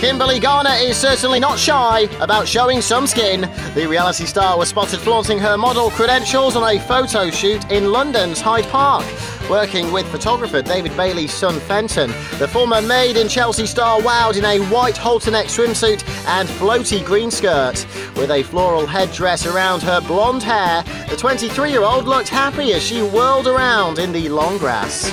Kimberley Garner is certainly not shy about showing some skin. The reality star was spotted flaunting her model credentials on a photo shoot in London's Hyde Park. Working with photographer David Bailey's son Fenton, the former Made in Chelsea star wowed in a white halter neck swimsuit and floaty green skirt. With a floral headdress around her blonde hair, the 23 year old looked happy as she whirled around in the long grass.